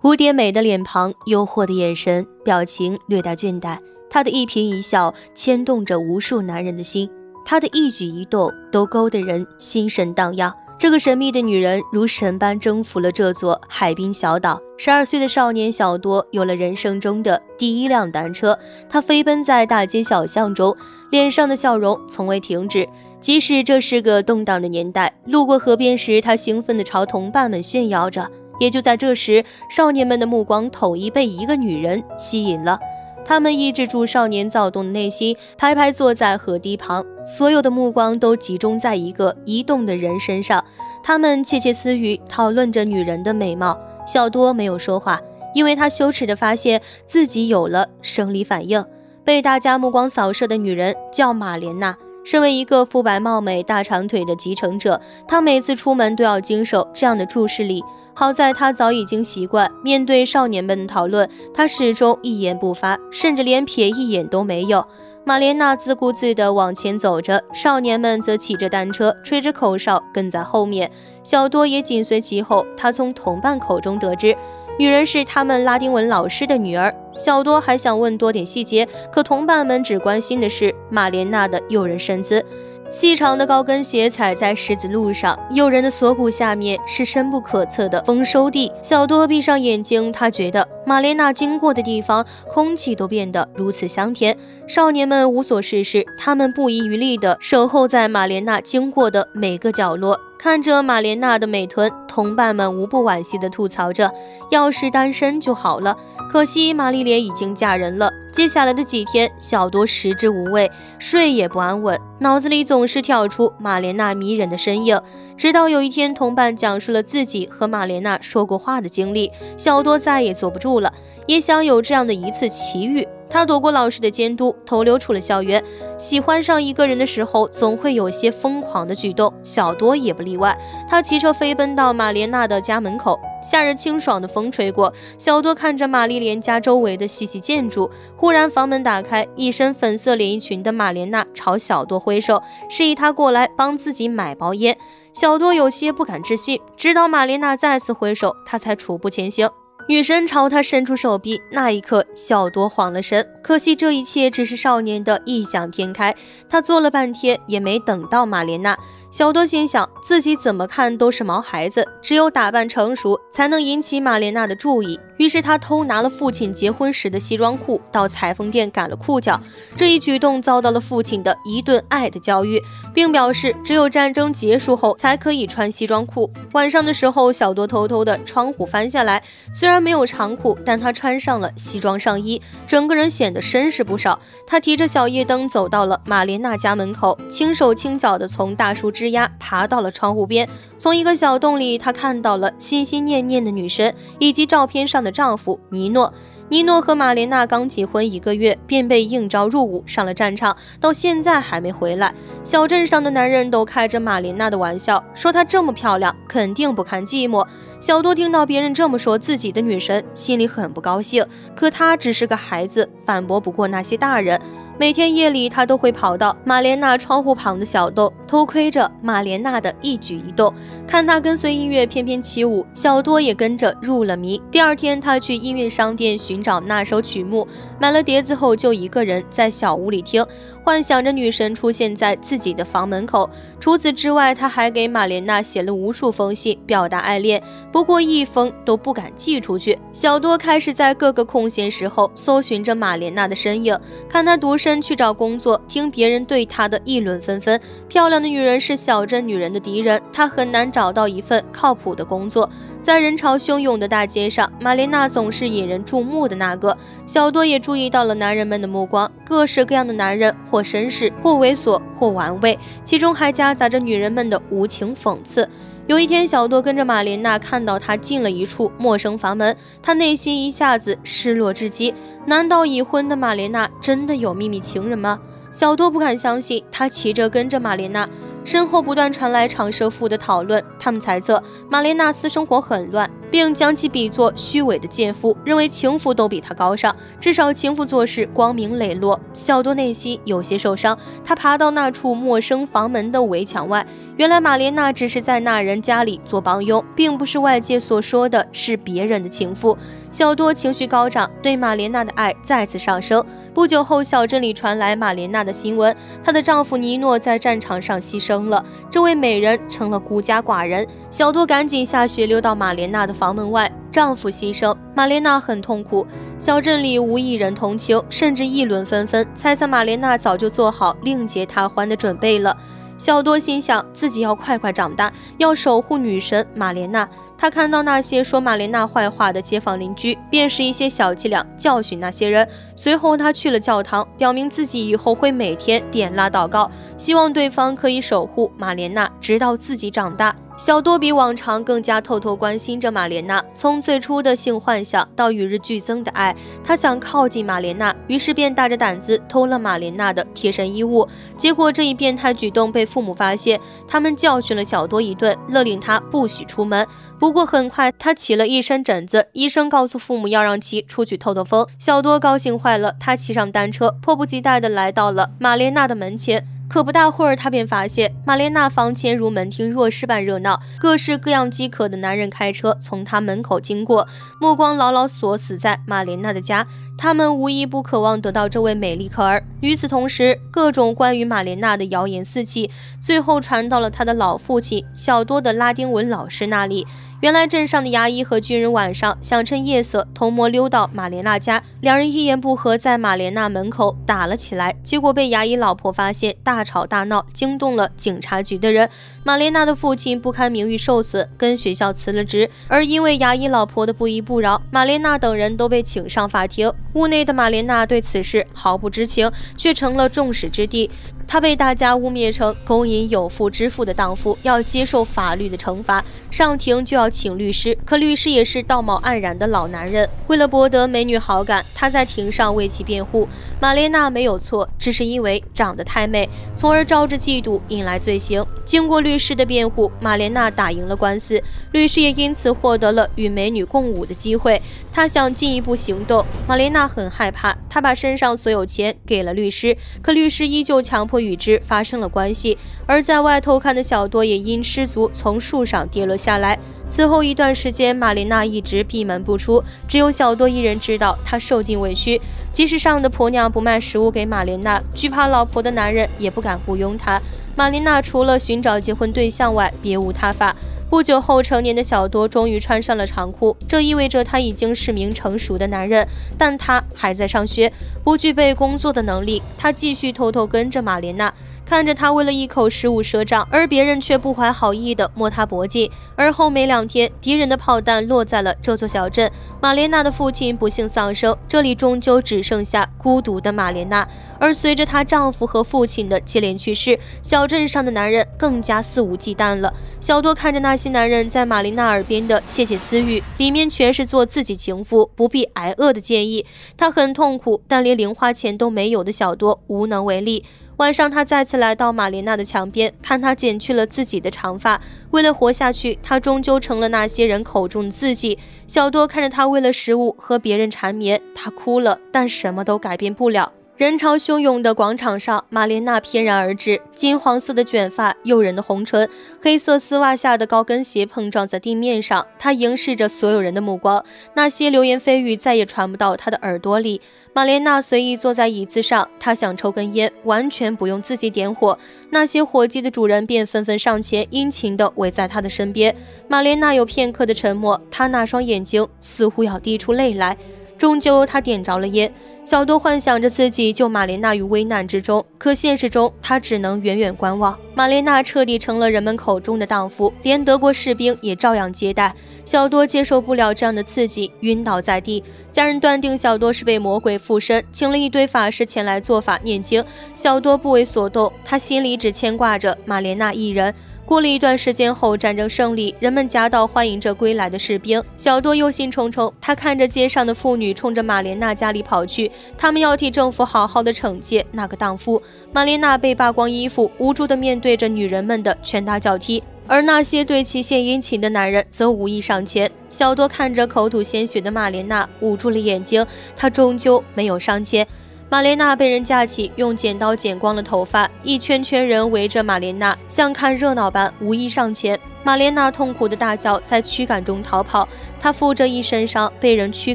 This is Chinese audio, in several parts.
古典美的脸庞，诱惑的眼神，表情略带倦怠。她的一颦一笑牵动着无数男人的心，她的一举一动都勾得人心神荡漾。这个神秘的女人如神般征服了这座海滨小岛。十二岁的少年小多有了人生中的第一辆单车，他飞奔在大街小巷中，脸上的笑容从未停止。即使这是个动荡的年代，路过河边时，他兴奋地朝同伴们炫耀着。也就在这时，少年们的目光统一被一个女人吸引了。他们抑制住少年躁动的内心，排排坐在河堤旁，所有的目光都集中在一个移动的人身上。他们窃窃私语，讨论着女人的美貌。小多没有说话，因为他羞耻地发现自己有了生理反应。被大家目光扫射的女人叫马莲娜。身为一个肤白貌美、大长腿的继承者，她每次出门都要经受这样的注视力。好在他早已经习惯面对少年们的讨论，他始终一言不发，甚至连瞥一眼都没有。玛莲娜自顾自地往前走着，少年们则骑着单车，吹着口哨跟在后面。小多也紧随其后。他从同伴口中得知，女人是他们拉丁文老师的女儿。小多还想问多点细节，可同伴们只关心的是玛莲娜的诱人身姿。细长的高跟鞋踩在石子路上，诱人的锁骨下面是深不可测的丰收地。小多闭上眼睛，他觉得玛莲娜经过的地方，空气都变得如此香甜。少年们无所事事，他们不遗余力地守候在玛莲娜经过的每个角落，看着玛莲娜的美臀。同伴们无不惋惜地吐槽着：“要是单身就好了。”可惜玛丽莲已经嫁人了。接下来的几天，小多食之无味，睡也不安稳，脑子里总是跳出玛莲娜迷人的身影。直到有一天，同伴讲述了自己和玛莲娜说过话的经历，小多再也坐不住了，也想有这样的一次奇遇。他躲过老师的监督，偷溜出了校园。喜欢上一个人的时候，总会有些疯狂的举动，小多也不例外。他骑车飞奔到玛莲娜的家门口。夏日清爽的风吹过，小多看着玛丽莲家周围的细细建筑。忽然，房门打开，一身粉色连衣裙的玛莲娜朝小多挥手，示意他过来帮自己买包烟。小多有些不敢置信，直到玛莲娜再次挥手，他才徒步前行。女神朝他伸出手臂，那一刻，小多慌了神。可惜这一切只是少年的异想天开。他坐了半天，也没等到玛莲娜。小多心想，自己怎么看都是毛孩子，只有打扮成熟，才能引起玛莲娜的注意。于是他偷拿了父亲结婚时的西装裤，到裁缝店改了裤脚。这一举动遭到了父亲的一顿爱的教育，并表示只有战争结束后才可以穿西装裤。晚上的时候，小多偷偷的窗户翻下来，虽然没有长裤，但他穿上了西装上衣，整个人显得绅士不少。他提着小夜灯走到了玛莲娜家门口，轻手轻脚的从大树。枝丫爬到了窗户边，从一个小洞里，他看到了心心念念的女神以及照片上的丈夫尼诺。尼诺和玛莲娜刚结婚一个月，便被应召入伍，上了战场，到现在还没回来。小镇上的男人都开着玛莲娜的玩笑，说她这么漂亮，肯定不堪寂寞。小多听到别人这么说自己的女神，心里很不高兴。可他只是个孩子，反驳不过那些大人。每天夜里，他都会跑到玛莲娜窗户旁的小洞，偷窥着玛莲娜的一举一动，看她跟随音乐翩翩起舞，小多也跟着入了迷。第二天，他去音乐商店寻找那首曲目，买了碟子后，就一个人在小屋里听。幻想着女神出现在自己的房门口。除此之外，他还给玛莲娜写了无数封信，表达爱恋，不过一封都不敢寄出去。小多开始在各个空闲时候搜寻着玛莲娜的身影，看她独身去找工作，听别人对她的议论纷纷。漂亮的女人是小镇女人的敌人，她很难找到一份靠谱的工作。在人潮汹涌的大街上，玛莲娜总是引人注目的那个。小多也注意到了男人们的目光，各式各样的男人，或绅士，或猥琐，或玩味，其中还夹杂着女人们的无情讽刺。有一天，小多跟着玛莲娜，看到她进了一处陌生房门，他内心一下子失落至极。难道已婚的玛莲娜真的有秘密情人吗？小多不敢相信。他骑着跟着玛莲娜。身后不断传来长舌妇的讨论，他们猜测玛莲娜私生活很乱，并将其比作虚伪的贱妇，认为情妇都比他高尚，至少情妇做事光明磊落。小多内心有些受伤，他爬到那处陌生房门的围墙外。原来玛莲娜只是在那人家里做帮佣，并不是外界所说的是别人的情妇。小多情绪高涨，对玛莲娜的爱再次上升。不久后，小镇里传来玛莲娜的新闻，她的丈夫尼诺在战场上牺牲了，这位美人成了孤家寡人。小多赶紧下雪，溜到玛莲娜的房门外。丈夫牺牲，玛莲娜很痛苦。小镇里无一人同情，甚至议论纷纷，猜测玛莲娜早就做好另结他欢的准备了。小多心想，自己要快快长大，要守护女神玛莲娜。他看到那些说玛莲娜坏话的街坊邻居，便是一些小伎俩教训那些人。随后，他去了教堂，表明自己以后会每天点蜡祷告，希望对方可以守护玛莲娜，直到自己长大。小多比往常更加偷偷关心着玛莲娜。从最初的性幻想到与日俱增的爱，他想靠近玛莲娜，于是便大着胆子偷了玛莲娜的贴身衣物。结果这一变态举动被父母发现，他们教训了小多一顿，勒令他不许出门。不过很快他起了一身疹子，医生告诉父母要让其出去透透风。小多高兴坏了，他骑上单车，迫不及待地来到了玛莲娜的门前。可不大会儿，他便发现玛莲娜房前如门庭若市般热闹，各式各样饥渴的男人开车从他门口经过，目光牢牢锁死在玛莲娜的家。他们无一不渴望得到这位美丽可儿。与此同时，各种关于玛莲娜的谣言四起，最后传到了他的老父亲小多的拉丁文老师那里。原来镇上的牙医和军人晚上想趁夜色偷摸溜到玛莲娜家，两人一言不合在玛莲娜门口打了起来，结果被牙医老婆发现，大吵大闹，惊动了警察局的人。玛莲娜的父亲不堪名誉受损，跟学校辞了职，而因为牙医老婆的不依不饶，玛莲娜等人都被请上法庭。屋内的玛莲娜对此事毫不知情，却成了众矢之的。她被大家污蔑成勾引有妇之夫的荡妇，要接受法律的惩罚。上庭就要请律师，可律师也是道貌岸然的老男人。为了博得美女好感，他在庭上为其辩护。玛莲娜没有错，只是因为长得太美，从而招致嫉妒，引来罪行。经过律师的辩护，玛莲娜打赢了官司，律师也因此获得了与美女共舞的机会。他想进一步行动，玛莲娜很害怕。他把身上所有钱给了律师，可律师依旧强迫与之发生了关系。而在外偷看的小多也因失足从树上跌落下来。此后一段时间，玛莲娜一直闭门不出，只有小多一人知道她受尽委屈。即使上的婆娘不卖食物给玛莲娜，惧怕老婆的男人也不敢雇佣她。玛莲娜除了寻找结婚对象外，别无他法。不久后，成年的小多终于穿上了长裤，这意味着他已经是名成熟的男人，但他还在上学，不具备工作的能力。他继续偷偷跟着玛莲娜。看着他为了一口食物赊账，而别人却不怀好意的摸他脖颈。而后没两天，敌人的炮弹落在了这座小镇，玛莲娜的父亲不幸丧生，这里终究只剩下孤独的玛莲娜。而随着她丈夫和父亲的接连去世，小镇上的男人更加肆无忌惮了。小多看着那些男人在玛莲娜耳边的窃窃私语，里面全是做自己情妇不必挨饿的建议，他很痛苦，但连零花钱都没有的小多无能为力。晚上，他再次来到玛莲娜的墙边，看她剪去了自己的长发。为了活下去，他终究成了那些人口中的自己。小多看着他为了食物和别人缠绵，他哭了，但什么都改变不了。人潮汹涌的广场上，玛莲娜翩然而至，金黄色的卷发，诱人的红唇，黑色丝袜下的高跟鞋碰撞在地面上，她凝视着所有人的目光。那些流言蜚语再也传不到她的耳朵里。玛莲娜随意坐在椅子上，她想抽根烟，完全不用自己点火。那些火机的主人便纷纷上前，殷勤地围在她的身边。玛莲娜有片刻的沉默，她那双眼睛似乎要滴出泪来。终究，他点着了烟。小多幻想着自己救玛莲娜于危难之中，可现实中他只能远远观望。玛莲娜彻底成了人们口中的荡妇，连德国士兵也照样接待。小多接受不了这样的刺激，晕倒在地。家人断定小多是被魔鬼附身，请了一堆法师前来做法念经。小多不为所动，他心里只牵挂着玛莲娜一人。过了一段时间后，战争胜利，人们夹道欢迎着归来的士兵。小多忧心忡忡，他看着街上的妇女冲着玛莲娜家里跑去，他们要替政府好好的惩戒那个荡妇。玛莲娜被扒光衣服，无助地面对着女人们的拳打脚踢，而那些对其献殷勤的男人则无意上前。小多看着口吐鲜血的玛莲娜，捂住了眼睛，他终究没有上前。玛莲娜被人架起，用剪刀剪光了头发，一圈圈人围着玛莲娜，像看热闹般无意上前。玛莲娜痛苦的大叫，在驱赶中逃跑。她负着一身伤，被人驱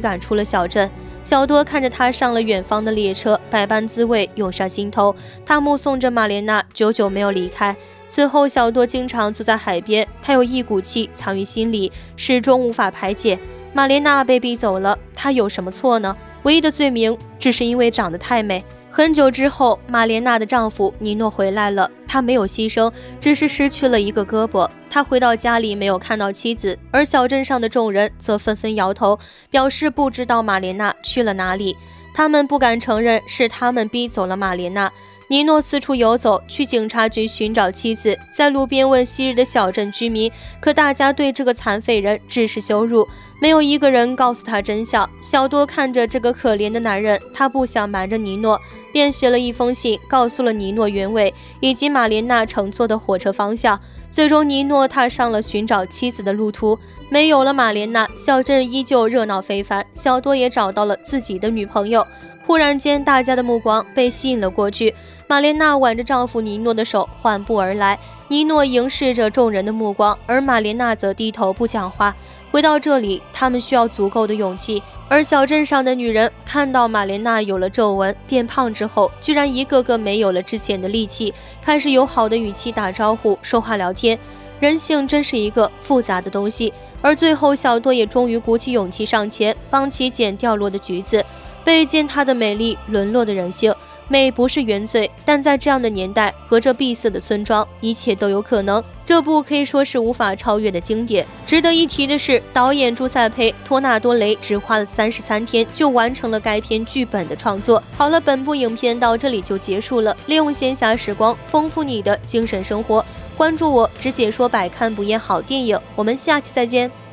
赶出了小镇。小多看着她上了远方的列车，百般滋味涌上心头。他目送着玛莲娜久久没有离开。此后，小多经常坐在海边，他有一股气藏于心里，始终无法排解。玛莲娜被逼走了，她有什么错呢？唯一的罪名只是因为长得太美。很久之后，玛莲娜的丈夫尼诺回来了，他没有牺牲，只是失去了一个胳膊。他回到家里没有看到妻子，而小镇上的众人则纷纷摇头，表示不知道玛莲娜去了哪里。他们不敢承认是他们逼走了玛莲娜。尼诺四处游走，去警察局寻找妻子，在路边问昔日的小镇居民，可大家对这个残废人只是羞辱。没有一个人告诉他真相。小多看着这个可怜的男人，他不想瞒着尼诺，便写了一封信，告诉了尼诺原委以及玛莲娜乘坐的火车方向。最终，尼诺踏上了寻找妻子的路途。没有了玛莲娜，小镇依旧热闹非凡。小多也找到了自己的女朋友。忽然间，大家的目光被吸引了过去。玛莲娜挽着丈夫尼诺的手缓步而来，尼诺凝视着众人的目光，而玛莲娜则低头不讲话。回到这里，他们需要足够的勇气。而小镇上的女人看到玛莲娜有了皱纹、变胖之后，居然一个个没有了之前的力气，开始友好的语气打招呼、说话聊天。人性真是一个复杂的东西。而最后，小多也终于鼓起勇气上前帮其捡掉落的橘子，被践踏的美丽沦落的人性。美不是原罪，但在这样的年代和这闭塞的村庄，一切都有可能。这部可以说是无法超越的经典。值得一提的是，导演朱塞佩·托纳多雷只花了三十三天就完成了该片剧本的创作。好了，本部影片到这里就结束了。利用闲暇时光丰富你的精神生活，关注我，只解说百看不厌好电影。我们下期再见。